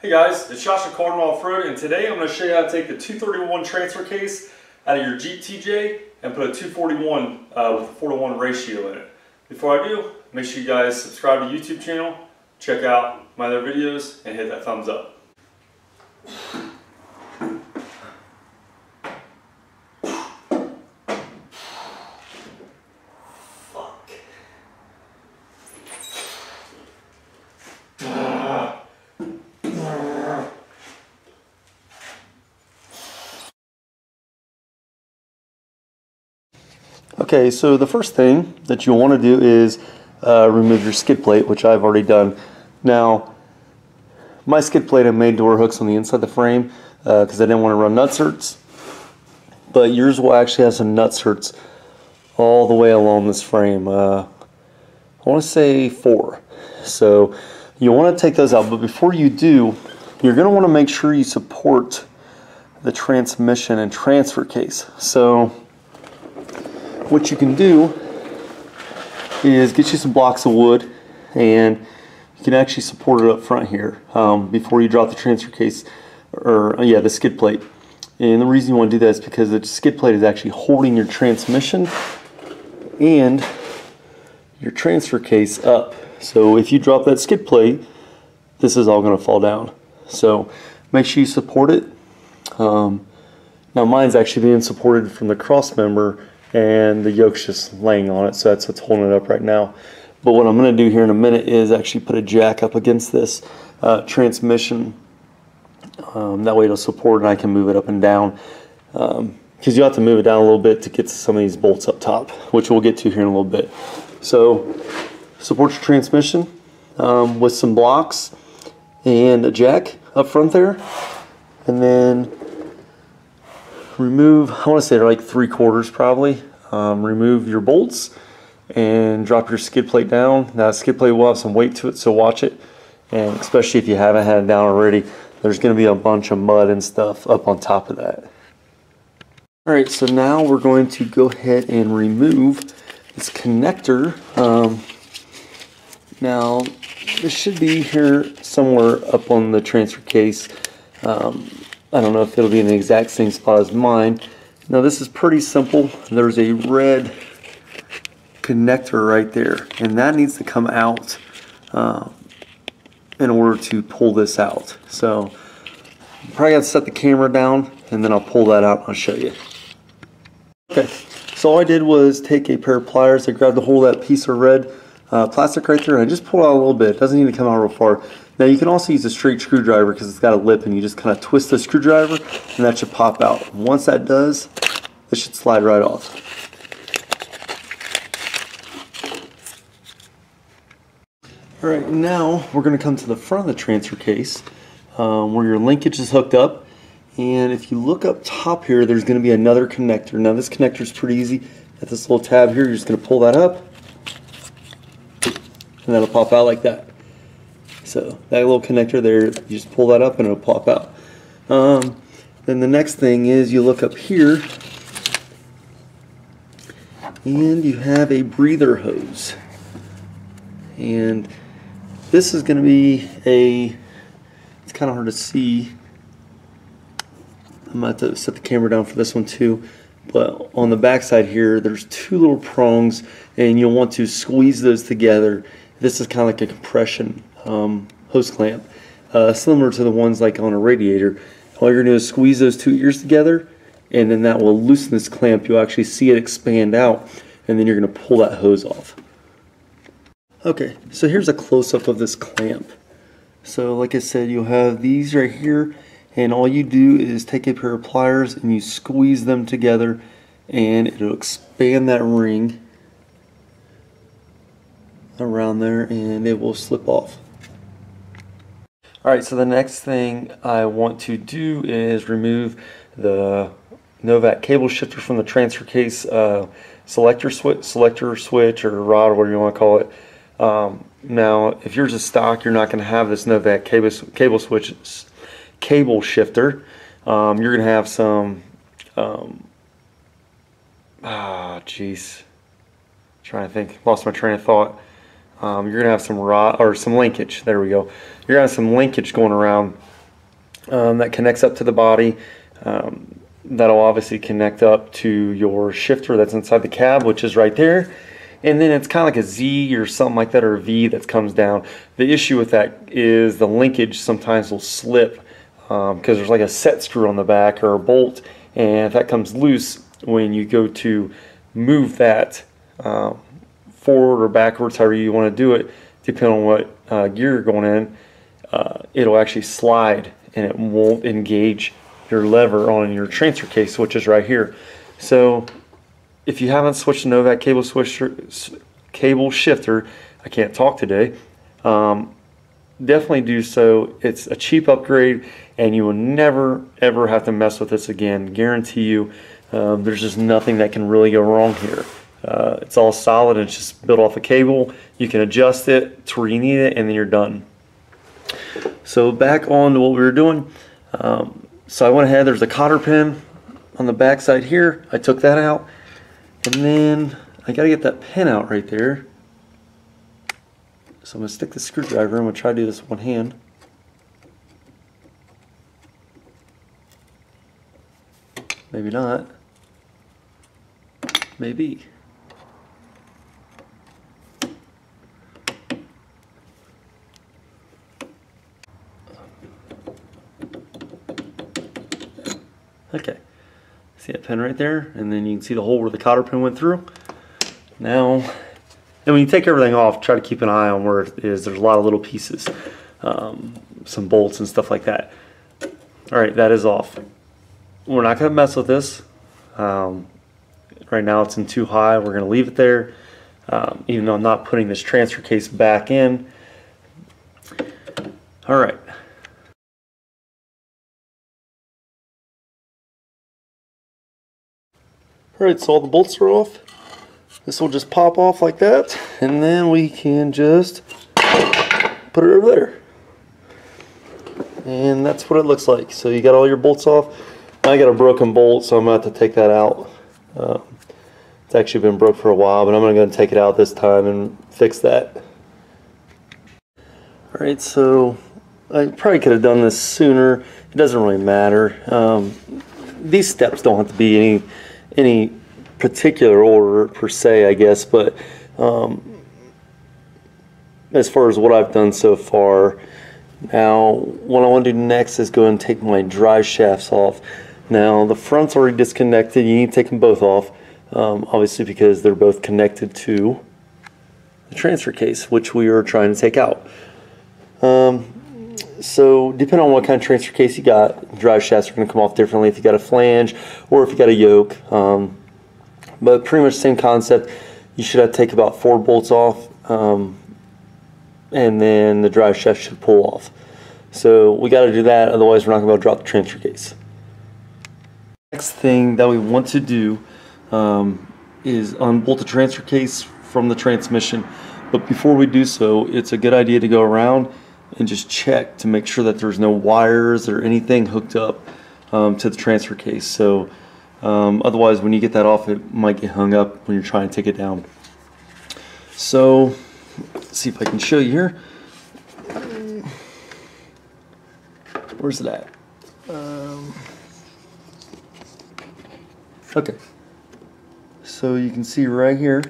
Hey guys, it's Joshua Cardinal Off-Road and today I'm going to show you how to take the 231 transfer case out of your Jeep TJ and put a 241 uh, with a 4 to 1 ratio in it. Before I do, make sure you guys subscribe to the YouTube channel, check out my other videos, and hit that thumbs up. Okay, so the first thing that you'll want to do is uh, remove your skid plate, which I've already done. Now, my skid plate I made door hooks on the inside of the frame because uh, I didn't want to run nutserts. But yours will actually have some nutserts all the way along this frame. Uh, I want to say four. So you want to take those out, but before you do, you're going to want to make sure you support the transmission and transfer case. So what you can do is get you some blocks of wood and you can actually support it up front here um, before you drop the transfer case or uh, yeah the skid plate. And the reason you want to do that is because the skid plate is actually holding your transmission and your transfer case up. So if you drop that skid plate this is all going to fall down. So make sure you support it. Um, now mine's actually being supported from the cross member and the yoke's just laying on it so that's what's holding it up right now. But what I'm going to do here in a minute is actually put a jack up against this uh, transmission. Um, that way it'll support and I can move it up and down. Because um, you have to move it down a little bit to get some of these bolts up top which we'll get to here in a little bit. So support your transmission um, with some blocks and a jack up front there. And then remove, I want to say they're like three quarters probably. Um, remove your bolts and drop your skid plate down. Now skid plate will have some weight to it, so watch it. And especially if you haven't had it down already, there's going to be a bunch of mud and stuff up on top of that. Alright, so now we're going to go ahead and remove this connector. Um, now, this should be here somewhere up on the transfer case. Um, I don't know if it'll be in the exact same spot as mine. Now this is pretty simple. There's a red connector right there and that needs to come out uh, in order to pull this out. So probably got to set the camera down and then I'll pull that out and I'll show you. Okay, so all I did was take a pair of pliers. I grabbed the whole of that piece of red uh, plastic right there and I just pulled out a little bit. It doesn't need to come out real far. Now you can also use a straight screwdriver because it's got a lip and you just kind of twist the screwdriver and that should pop out. Once that does, it should slide right off. Alright, now we're going to come to the front of the transfer case um, where your linkage is hooked up. And if you look up top here, there's going to be another connector. Now this connector is pretty easy. At this little tab here, you're just going to pull that up. And that'll pop out like that. So that little connector there, you just pull that up and it'll pop out. Um, then the next thing is you look up here and you have a breather hose. And this is going to be a, it's kind of hard to see. I'm have to set the camera down for this one too. But on the back side here, there's two little prongs and you'll want to squeeze those together. This is kind of like a compression um, hose clamp, uh, similar to the ones like on a radiator. All you're going to do is squeeze those two ears together, and then that will loosen this clamp. You'll actually see it expand out, and then you're going to pull that hose off. Okay, so here's a close-up of this clamp. So like I said, you'll have these right here, and all you do is take a pair of pliers and you squeeze them together, and it'll expand that ring around there, and it will slip off. Alright, so the next thing I want to do is remove the Novak cable shifter from the transfer case uh, selector, swi selector switch or rod or whatever you want to call it. Um, now, if yours is stock, you're not going to have this Novak cable, cable switch cable shifter. Um, you're going to have some, um, ah, jeez, trying to think, lost my train of thought. Um, you're gonna have some rot or some linkage. There we go. You're gonna have some linkage going around um, that connects up to the body. Um, that'll obviously connect up to your shifter that's inside the cab, which is right there. And then it's kind of like a Z or something like that, or a V that comes down. The issue with that is the linkage sometimes will slip because um, there's like a set screw on the back or a bolt, and if that comes loose when you go to move that um, forward or backwards, however you want to do it, depending on what uh, gear you're going in, uh, it'll actually slide and it won't engage your lever on your transfer case, which is right here. So if you haven't switched to Novak cable switcher, cable shifter, I can't talk today. Um, definitely do so. It's a cheap upgrade, and you will never ever have to mess with this again. Guarantee you. Um, there's just nothing that can really go wrong here. Uh, it's all solid. It's just built off a cable. You can adjust it to where you need it, and then you're done. So back on to what we were doing. Um, so I went ahead, there's a cotter pin on the back side here. I took that out. And then I gotta get that pin out right there. So I'm gonna stick the screwdriver. I'm gonna try to do this one hand. Maybe not. Maybe. Okay. See that pin right there? And then you can see the hole where the cotter pin went through. Now, and when you take everything off, try to keep an eye on where it is. There's a lot of little pieces, um, some bolts and stuff like that. All right, that is off. We're not gonna mess with this. Um, right now it's in two high. We're gonna leave it there. Um, even though I'm not putting this transfer case back in. All right, Alright, so all the bolts are off. This will just pop off like that, and then we can just put it over there. And that's what it looks like. So you got all your bolts off. I got a broken bolt, so I'm going to have to take that out. Um, it's actually been broke for a while, but I'm going to take it out this time and fix that. Alright, so I probably could have done this sooner. It doesn't really matter. Um, these steps don't have to be any any particular order per se, I guess, but um, as far as what I've done so far, now what I want to do next is go and take my drive shafts off. Now the front's already disconnected. You need to take them both off, um, obviously because they're both connected to the transfer case, which we are trying to take out. Um, so depending on what kind of transfer case you got, drive shafts are going to come off differently if you got a flange or if you got a yoke. Um, but pretty much the same concept. You should have to take about four bolts off, um, and then the drive shaft should pull off. So we got to do that, otherwise we're not going to drop the transfer case. Next thing that we want to do um, is unbolt the transfer case from the transmission. But before we do so, it's a good idea to go around and just check to make sure that there's no wires or anything hooked up um, to the transfer case. So um, otherwise, when you get that off, it might get hung up when you're trying to take it down. So see if I can show you here. Where's that? Um, okay. So you can see right here,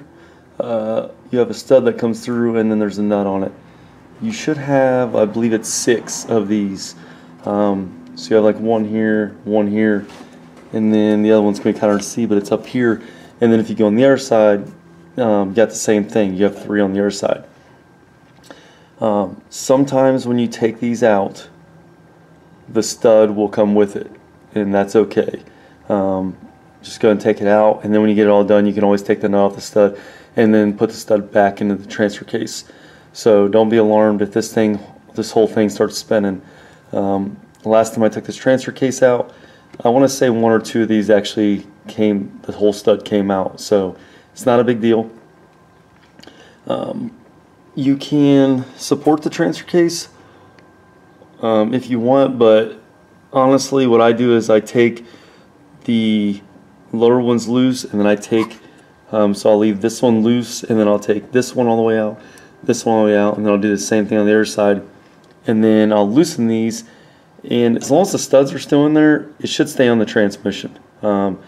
uh, you have a stud that comes through and then there's a nut on it you should have, I believe it's six of these. Um, so you have like one here, one here, and then the other one's going to be kind of see, but it's up here. And then if you go on the other side, um, you got the same thing. You have three on the other side. Um, sometimes when you take these out, the stud will come with it, and that's okay. Um, just go and take it out, and then when you get it all done, you can always take the nut off the stud, and then put the stud back into the transfer case. So don't be alarmed if this thing, this whole thing starts spinning. Um, last time I took this transfer case out, I want to say one or two of these actually came, the whole stud came out. So it's not a big deal. Um, you can support the transfer case um, if you want, but honestly, what I do is I take the lower ones loose and then I take, um, so I'll leave this one loose and then I'll take this one all the way out this one all the way out, and then I'll do the same thing on the other side. And then I'll loosen these, and as long as the studs are still in there, it should stay on the transmission. Um,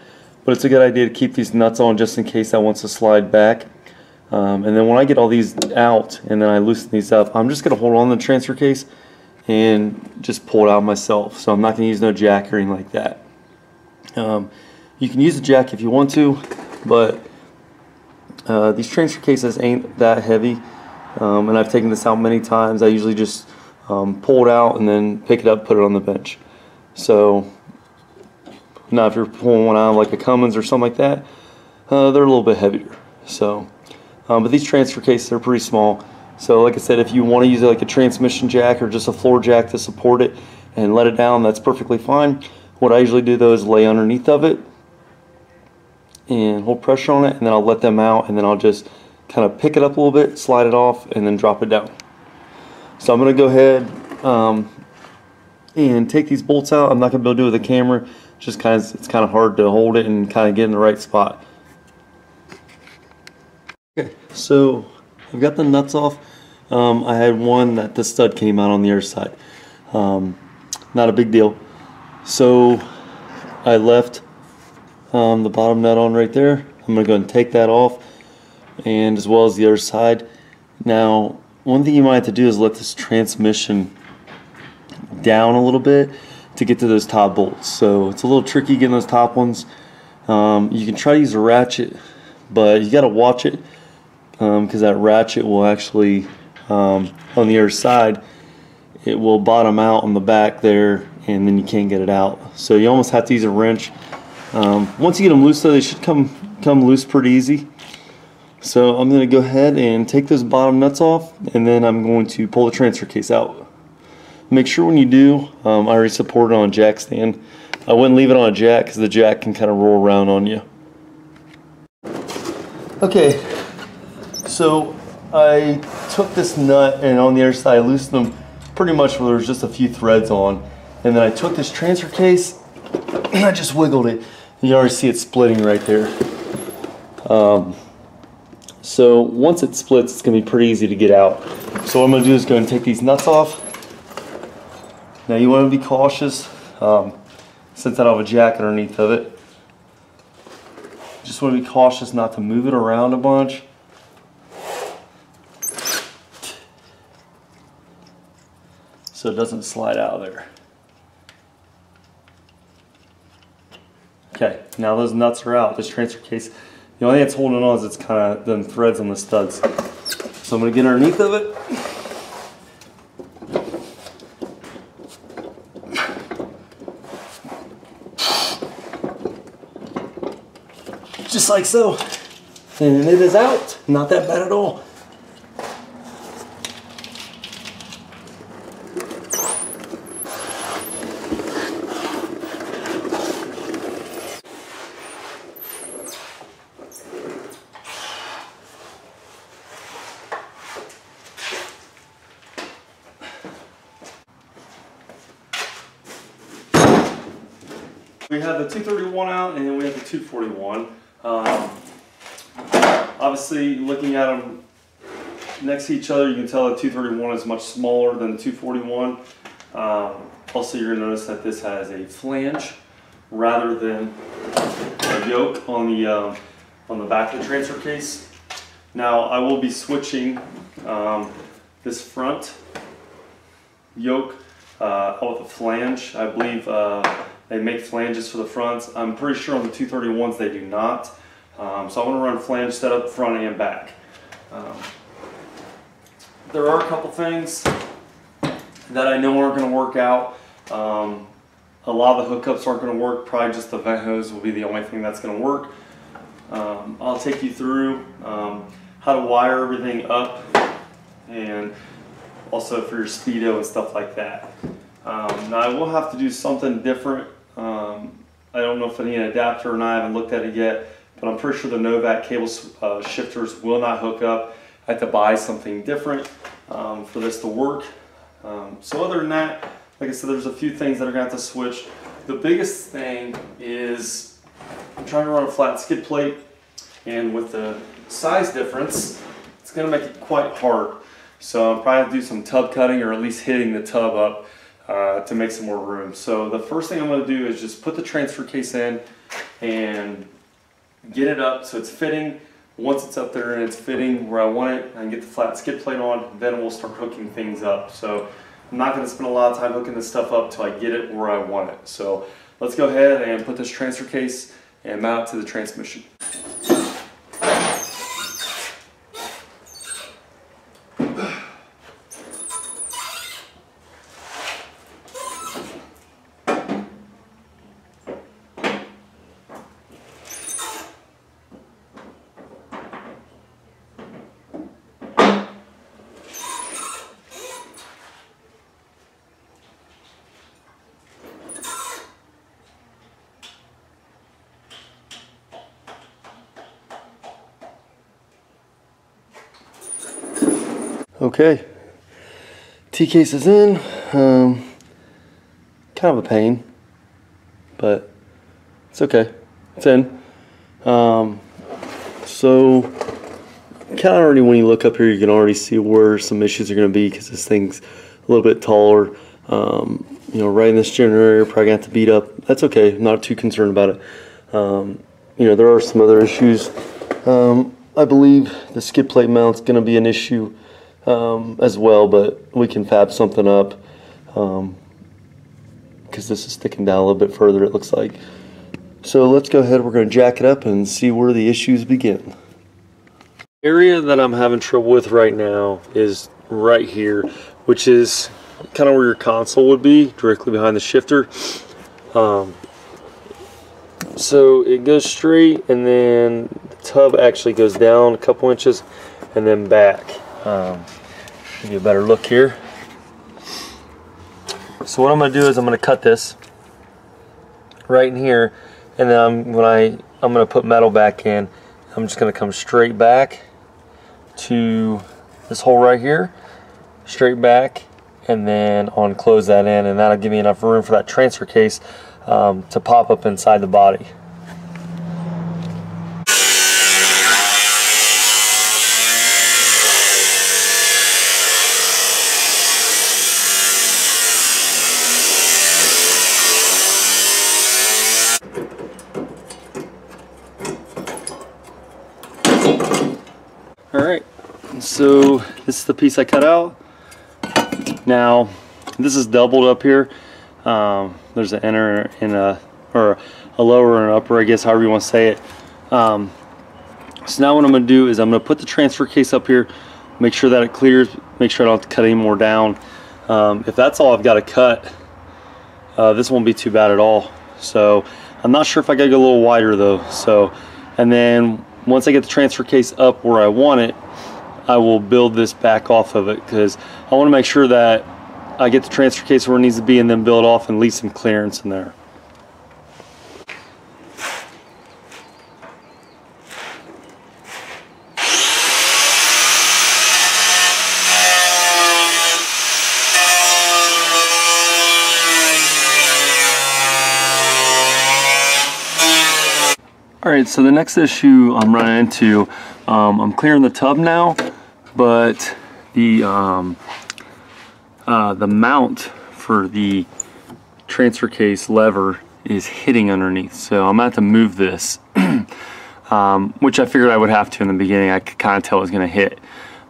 but it's a good idea to keep these nuts on just in case that wants to slide back. Um, and then when I get all these out and then I loosen these up, I'm just going to hold on the transfer case and just pull it out myself. So I'm not going to use no jack or anything like that. Um, you can use a jack if you want to, but uh, these transfer cases ain't that heavy. Um, and I've taken this out many times. I usually just um, pull it out and then pick it up, put it on the bench. So now if you're pulling one out like a Cummins or something like that, uh, they're a little bit heavier. So, um, but these transfer cases are pretty small. So like I said, if you want to use like a transmission jack or just a floor jack to support it and let it down, that's perfectly fine. What I usually do though is lay underneath of it and hold pressure on it and then I'll let them out and then I'll just kind of pick it up a little bit, slide it off, and then drop it down. So I'm going to go ahead um, and take these bolts out. I'm not going to be able to do it with the camera. Just kind of, it's kind of hard to hold it and kind of get in the right spot. Okay, so I've got the nuts off. Um, I had one that the stud came out on the other side. Um, not a big deal. So I left um, the bottom nut on right there. I'm going to go and take that off and as well as the other side. Now, one thing you might have to do is let this transmission down a little bit to get to those top bolts. So it's a little tricky getting those top ones. Um, you can try to use a ratchet, but you got to watch it because um, that ratchet will actually, um, on the other side, it will bottom out on the back there and then you can't get it out. So you almost have to use a wrench. Um, once you get them loose though, they should come, come loose pretty easy. So I'm going to go ahead and take those bottom nuts off and then I'm going to pull the transfer case out. Make sure when you do, um, I already support it on a jack stand. I wouldn't leave it on a jack because the jack can kind of roll around on you. Okay, so I took this nut and on the other side I loosened them pretty much where there was just a few threads on. And then I took this transfer case and I just wiggled it. You already see it splitting right there. Um, so once it splits, it's going to be pretty easy to get out. So what I'm going to do is go and take these nuts off. Now you want to be cautious um, since I don't have a jack underneath of it. Just want to be cautious not to move it around a bunch. So it doesn't slide out of there. Okay, now those nuts are out. This transfer case the only thing that's holding on is it's kind of them threads on the studs. So I'm to get underneath of it. Just like so. And it is out. Not that bad at all. We have the 231 out and then we have the 241. Um, obviously, looking at them next to each other, you can tell the 231 is much smaller than the 241. Um, also, you're going to notice that this has a flange rather than a yoke on the um, on the back of the transfer case. Now, I will be switching um, this front yoke uh, out with a flange. I believe. Uh, they make flanges for the fronts. I'm pretty sure on the 231s they do not. Um, so I'm going to run flange set up front and back. Um, there are a couple things that I know aren't going to work out. Um, a lot of the hookups aren't going to work. Probably just the vent hose will be the only thing that's going to work. Um, I'll take you through um, how to wire everything up and also for your speedo and stuff like that. Um, now I will have to do something different um, I don't know if I need an adapter or not, I haven't looked at it yet, but I'm pretty sure the Novak cable uh, shifters will not hook up. I have to buy something different um, for this to work. Um, so other than that, like I said, there's a few things that are going to have to switch. The biggest thing is I'm trying to run a flat skid plate, and with the size difference, it's going to make it quite hard. So I'm probably gonna do some tub cutting or at least hitting the tub up uh, to make some more room. So the first thing I'm gonna do is just put the transfer case in and get it up so it's fitting. Once it's up there and it's fitting where I want it, I can get the flat skid plate on, then we'll start hooking things up. So I'm not gonna spend a lot of time hooking this stuff up till I get it where I want it. So let's go ahead and put this transfer case and mount it to the transmission. Okay, T case is in. Um, kind of a pain, but it's okay. It's in. Um, so, kind of already when you look up here, you can already see where some issues are going to be because this thing's a little bit taller. Um, you know, right in this generator, probably going to have to beat up. That's okay. Not too concerned about it. Um, you know, there are some other issues. Um, I believe the skid plate mount's going to be an issue um, as well, but we can fab something up because um, this is sticking down a little bit further, it looks like. So let's go ahead, we're going to jack it up and see where the issues begin. Area that I'm having trouble with right now is right here, which is kind of where your console would be, directly behind the shifter. Um, so it goes straight and then the tub actually goes down a couple inches and then back. Um, give you a better look here. So what I'm going to do is I'm going to cut this right in here, and then I'm, when I I'm going to put metal back in, I'm just going to come straight back to this hole right here, straight back, and then on close that in, and that'll give me enough room for that transfer case um, to pop up inside the body. Alright, so this is the piece I cut out. Now, this is doubled up here. Um, there's an inner and a, or a lower and an upper, I guess, however you want to say it. Um, so now what I'm going to do is I'm going to put the transfer case up here, make sure that it clears, make sure I don't have to cut any more down. Um, if that's all I've got to cut, uh, this won't be too bad at all. So I'm not sure if I got to go a little wider though. So, and then once I get the transfer case up where I want it, I will build this back off of it because I want to make sure that I get the transfer case where it needs to be and then build off and leave some clearance in there. All right, so the next issue I'm running into, um, I'm clearing the tub now, but the um, uh, the mount for the transfer case lever is hitting underneath. So I'm gonna have to move this, um, which I figured I would have to in the beginning. I could kind of tell it was gonna hit.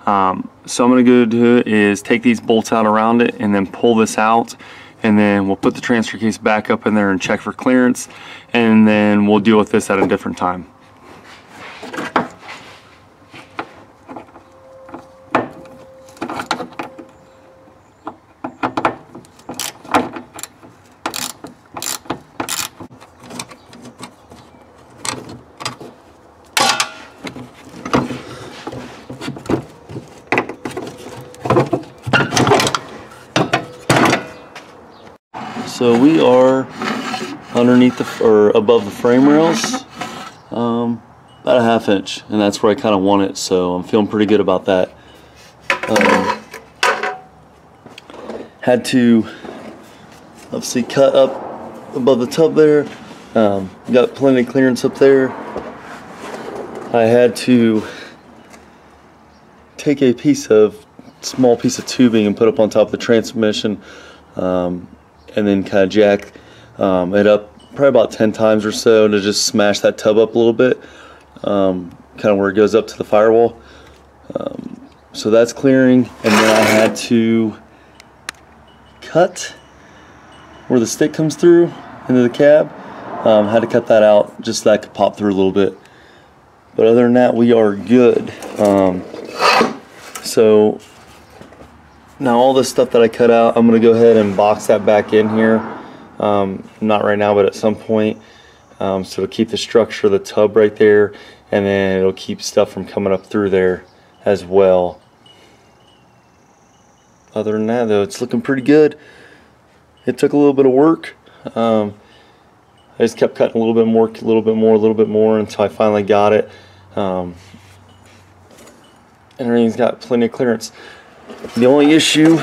Um, so I'm gonna go do is take these bolts out around it and then pull this out and then we'll put the transfer case back up in there and check for clearance and then we'll deal with this at a different time. So we are underneath the or above the frame rails, um, about a half inch, and that's where I kind of want it. So I'm feeling pretty good about that. Um, had to obviously cut up above the tub there. Um, got plenty of clearance up there. I had to take a piece of small piece of tubing and put up on top of the transmission, um, and then kind of jack um, it up probably about 10 times or so to just smash that tub up a little bit, um, kind of where it goes up to the firewall. Um, so that's clearing, and then I had to cut where the stick comes through into the cab. Um, had to cut that out just so that could pop through a little bit. But other than that, we are good. Um, so now all this stuff that I cut out, I'm gonna go ahead and box that back in here. Um, not right now, but at some point. Um, so it'll keep the structure of the tub right there, and then it'll keep stuff from coming up through there as well. Other than that, though, it's looking pretty good. It took a little bit of work. Um, I just kept cutting a little bit more, a little bit more, a little bit more until I finally got it. Um, and everything's got plenty of clearance. The only issue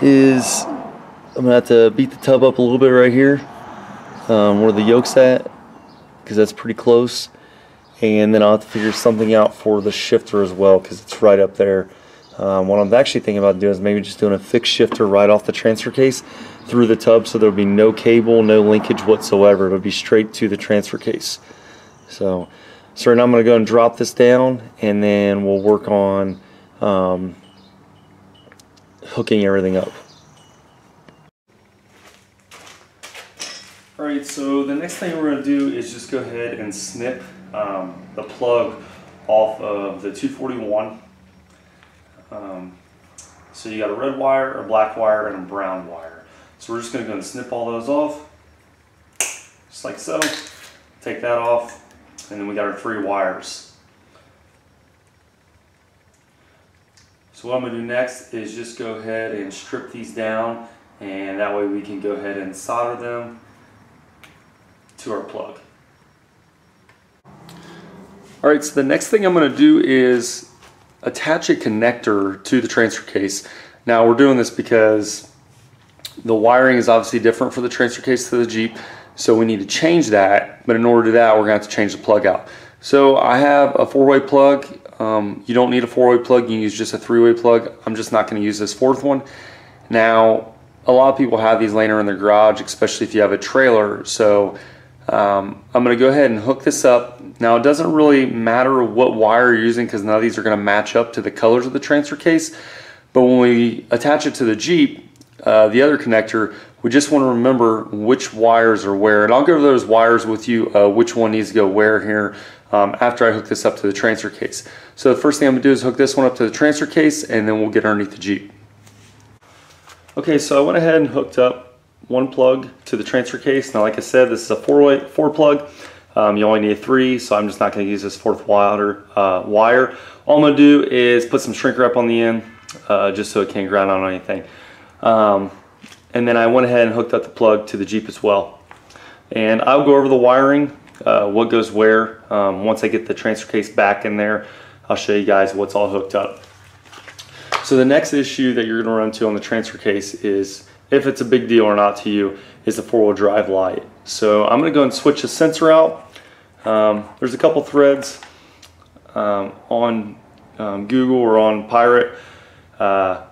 is I'm gonna have to beat the tub up a little bit right here, um, where the yoke's at, because that's pretty close. And then I'll have to figure something out for the shifter as well, because it's right up there. Um, what I'm actually thinking about doing is maybe just doing a fixed shifter right off the transfer case through the tub so there'll be no cable, no linkage whatsoever. It'll be straight to the transfer case. So, so now I'm going to go and drop this down and then we'll work on um, hooking everything up. Alright, so the next thing we're going to do is just go ahead and snip um, the plug off of the 241 um, so you got a red wire, a black wire, and a brown wire. So we're just going to go and snip all those off, just like so. Take that off, and then we got our three wires. What I'm going to do next is just go ahead and strip these down, and that way we can go ahead and solder them to our plug. Alright, so the next thing I'm going to do is attach a connector to the transfer case. Now we're doing this because the wiring is obviously different for the transfer case to the Jeep, so we need to change that. But in order to do that, we're going to have to change the plug out. So I have a four-way plug. Um, you don't need a four-way plug. You can use just a three-way plug. I'm just not going to use this fourth one. Now, a lot of people have these laying around their garage, especially if you have a trailer. So um, I'm going to go ahead and hook this up. Now it doesn't really matter what wire you're using because none of these are going to match up to the colors of the transfer case. But when we attach it to the Jeep, uh, the other connector, we just want to remember which wires are where. And I'll go over those wires with you, uh, which one needs to go where here um, after I hook this up to the transfer case. So the first thing I'm going to do is hook this one up to the transfer case and then we'll get underneath the Jeep. Okay, so I went ahead and hooked up one plug to the transfer case. Now, like I said, this is a four way four plug. Um, you only need three, so I'm just not going to use this fourth wire. Uh, wire. All I'm going to do is put some shrink wrap on the end, uh, just so it can't ground on anything. Um, and then I went ahead and hooked up the plug to the Jeep as well. And I'll go over the wiring, uh, what goes where. Um, once I get the transfer case back in there, I'll show you guys what's all hooked up. So the next issue that you're going to run into on the transfer case is if it's a big deal or not to you, is the four-wheel drive light. So I'm going to go and switch the sensor out. Um, there's a couple threads um, on um, Google or on Pirate uh,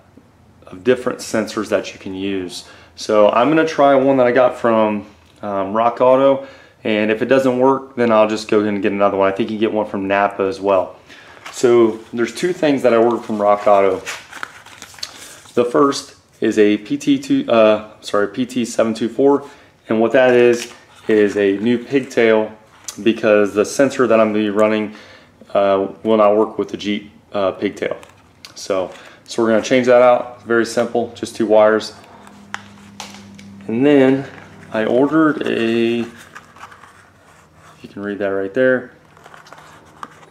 of different sensors that you can use. So I'm going to try one that I got from um, RockAuto and if it doesn't work then I'll just go ahead and get another one. I think you get one from Napa as well. So there's two things that I ordered from RockAuto. The first is a PT2, uh, sorry, PT724, and what that is is a new pigtail because the sensor that I'm going to be running uh, will not work with the Jeep uh, pigtail. So, so we're going to change that out. Very simple, just two wires. And then I ordered a, you can read that right there.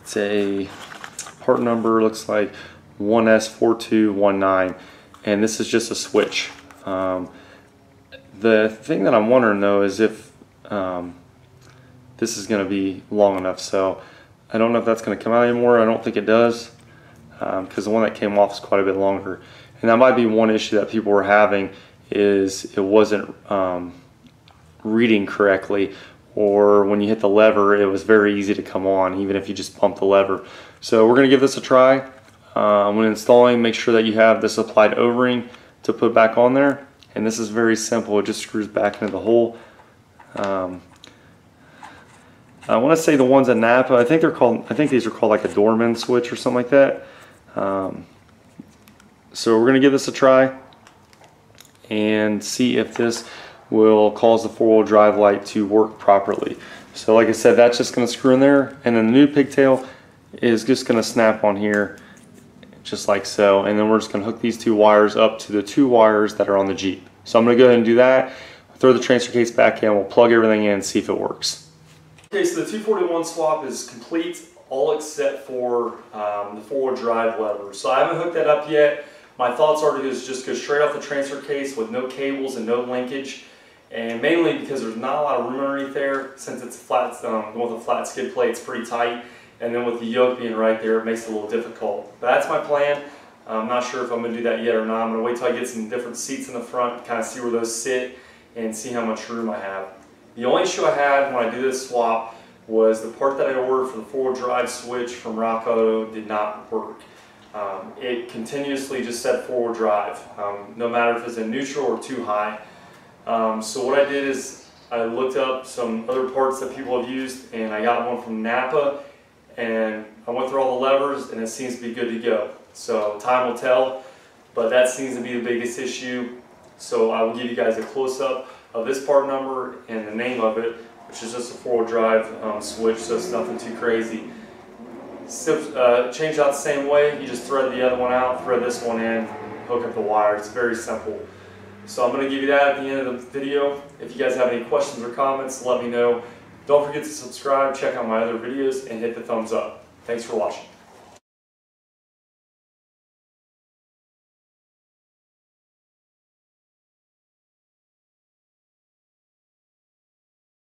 It's a part number, looks like 1S4219 and this is just a switch. Um, the thing that I'm wondering though is if um, this is going to be long enough. So I don't know if that's going to come out anymore. I don't think it does because um, the one that came off is quite a bit longer. And that might be one issue that people were having is it wasn't um, reading correctly or when you hit the lever it was very easy to come on even if you just pump the lever. So we're going to give this a try. Uh, when installing, make sure that you have this applied O-ring to put back on there. And this is very simple. It just screws back into the hole. Um, I want to say the ones at Napa, I think they're called, I think these are called like a Dorman switch or something like that. Um, so we're going to give this a try and see if this will cause the four-wheel drive light to work properly. So like I said, that's just going to screw in there and then the new pigtail is just going to snap on here just like so. And then we're just going to hook these two wires up to the two wires that are on the Jeep. So I'm going to go ahead and do that, throw the transfer case back in, we'll plug everything in and see if it works. Okay, so the 241 swap is complete, all except for um, the four-wheel drive lever. So I haven't hooked that up yet. My thoughts are to just go straight off the transfer case with no cables and no linkage. And mainly because there's not a lot of room underneath there, since it's flat, um, with a flat skid plate, it's pretty tight. And then with the yoke being right there, it makes it a little difficult. But that's my plan. I'm not sure if I'm gonna do that yet or not. I'm gonna wait till I get some different seats in the front, kind of see where those sit and see how much room I have. The only issue I had when I do this swap was the part that I ordered for the four-wheel drive switch from RockAuto did not work. Um, it continuously just said four-wheel drive, um, no matter if it's in neutral or two high. Um, so what I did is I looked up some other parts that people have used and I got one from Napa and I went through all the levers and it seems to be good to go. So time will tell, but that seems to be the biggest issue. So I will give you guys a close-up of this part number and the name of it, which is just a four-wheel drive um, switch, so it's nothing too crazy. uh, change out the same way, you just thread the other one out, thread this one in, hook up the wire. It's very simple. So I'm going to give you that at the end of the video. If you guys have any questions or comments, let me know. Don't forget to subscribe, check out my other videos, and hit the thumbs up. Thanks for watching.